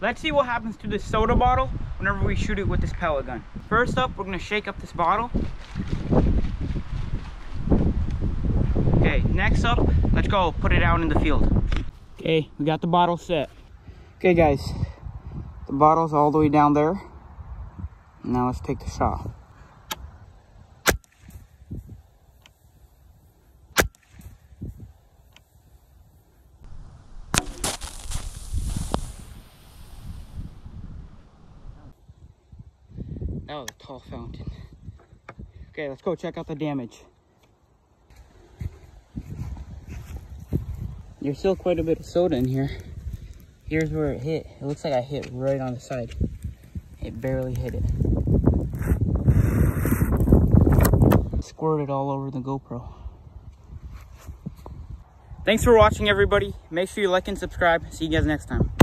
Let's see what happens to this soda bottle whenever we shoot it with this pellet gun. First up, we're gonna shake up this bottle. Okay, next up, let's go put it out in the field. Okay, we got the bottle set. Okay guys, the bottle's all the way down there. Now let's take the shot. That was a tall fountain. Okay, let's go check out the damage. There's still quite a bit of soda in here. Here's where it hit. It looks like I hit right on the side. It barely hit it. Squirted all over the GoPro. Thanks for watching, everybody. Make sure you like and subscribe. See you guys next time.